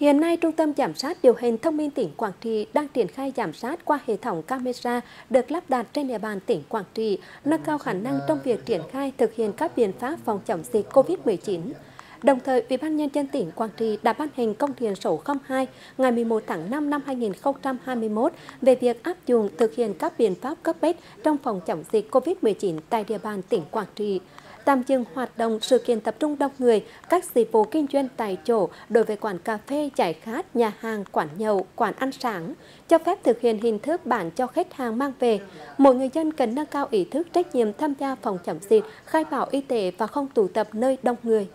Hiện nay, Trung tâm Giám sát điều hành thông minh tỉnh Quảng Trị đang triển khai giám sát qua hệ thống camera được lắp đặt trên địa bàn tỉnh Quảng Trị, nâng cao khả năng trong việc triển khai thực hiện các biện pháp phòng chống dịch COVID-19. Đồng thời, Ủy ban nhân dân tỉnh Quảng Trị đã ban hành công điện số 02 ngày 11 tháng 5 năm 2021 về việc áp dụng thực hiện các biện pháp cấp bách trong phòng chống dịch COVID-19 tại địa bàn tỉnh Quảng Trị tạm dừng hoạt động sự kiện tập trung đông người, các dịch vụ kinh doanh tại chỗ đối với quán cà phê, giải khát, nhà hàng, quán nhậu, quán ăn sáng, cho phép thực hiện hình thức bán cho khách hàng mang về. Mỗi người dân cần nâng cao ý thức trách nhiệm tham gia phòng chống dịch, khai báo y tế và không tụ tập nơi đông người.